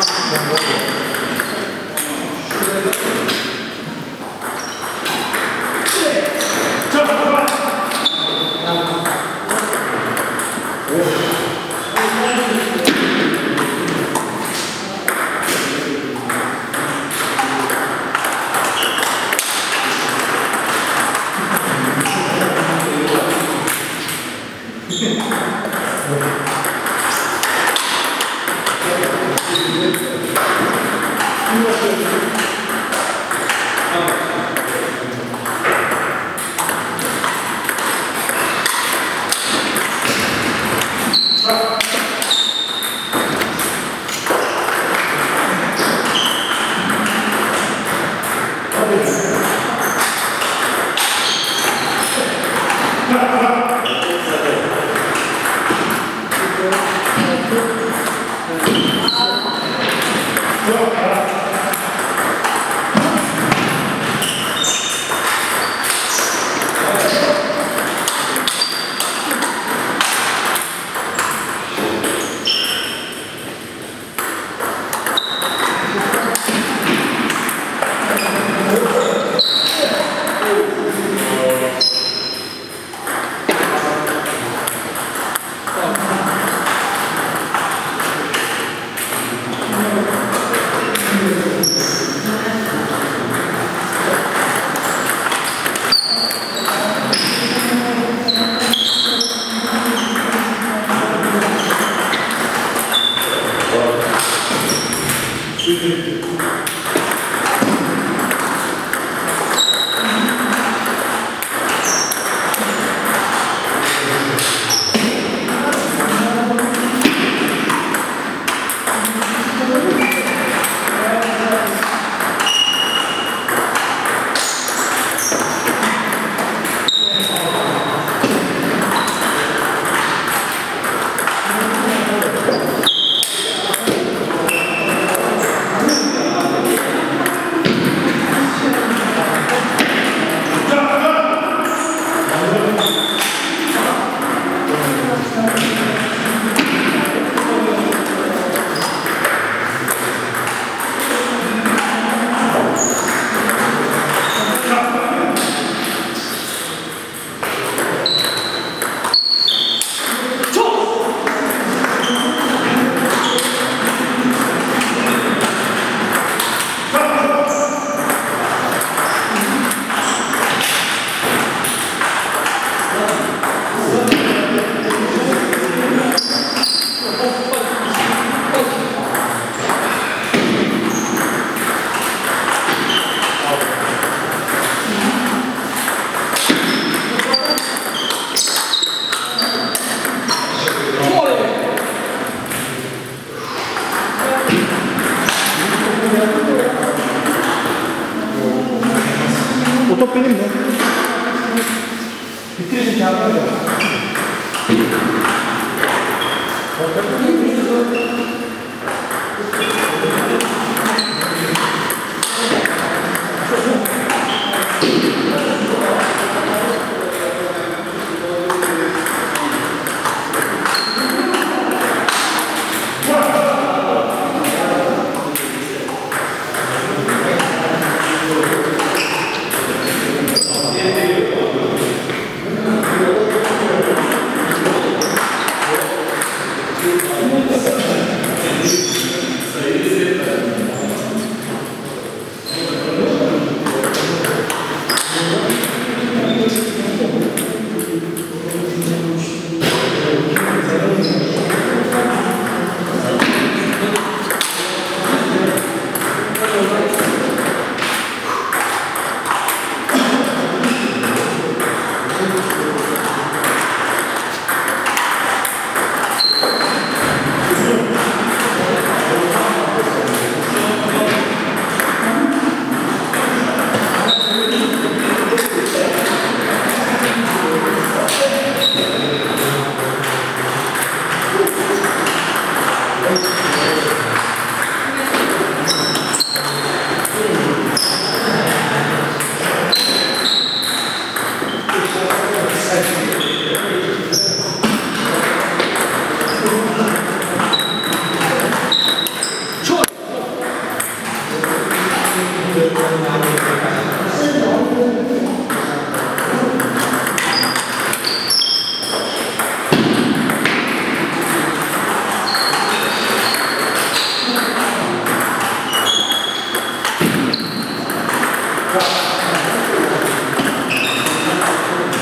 Obrigado. Obrigado.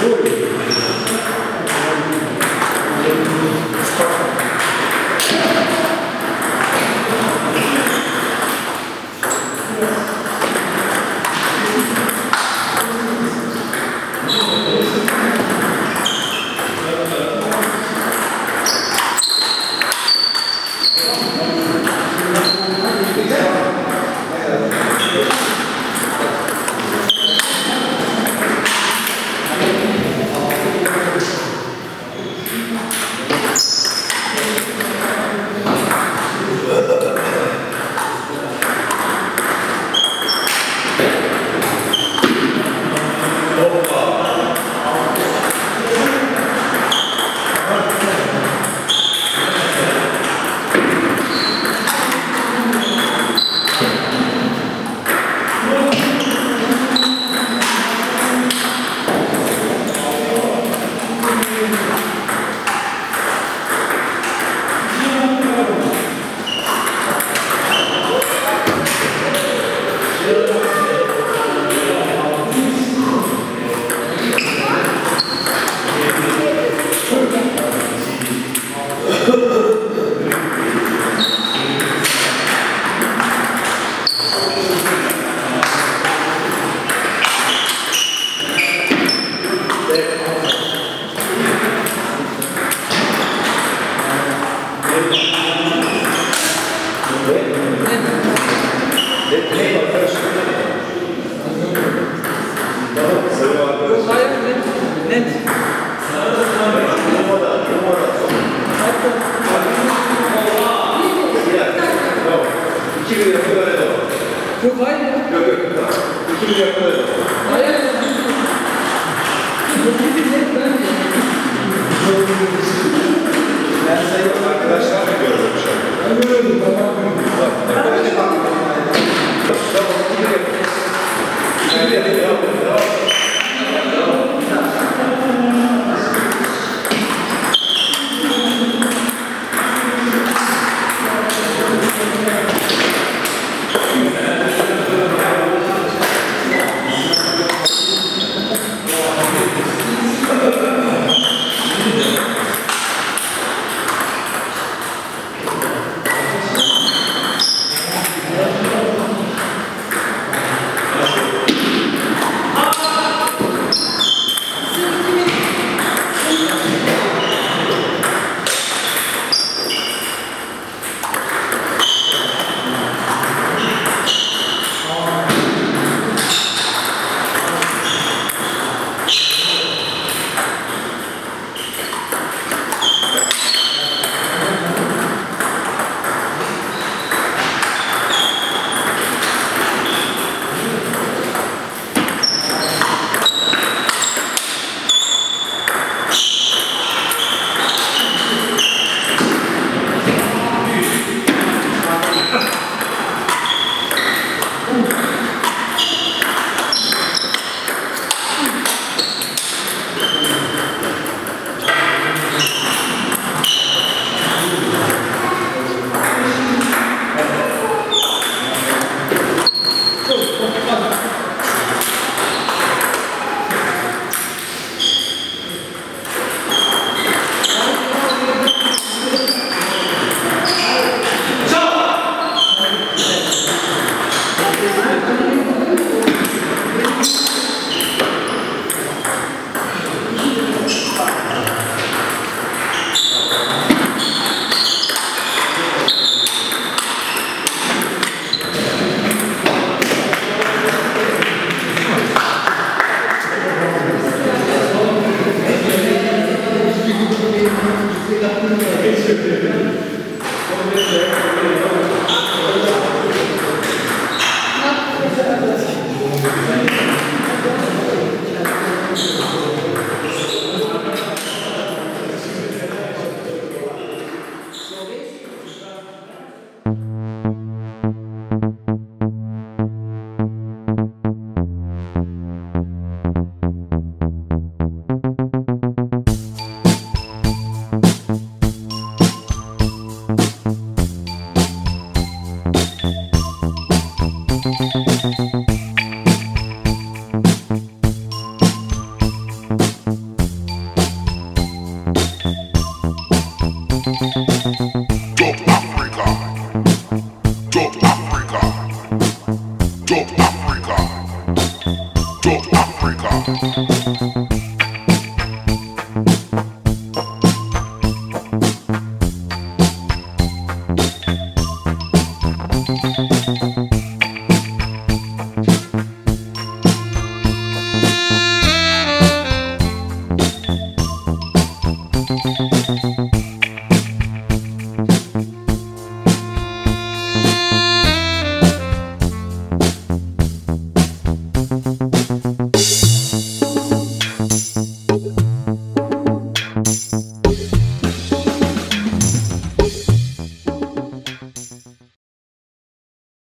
Hallelujah. Ben sayın arkadaşlar da gördüm şu an. Ben gördüm. Tamam. Tamam. Top Africa. Top Africa. Top Africa.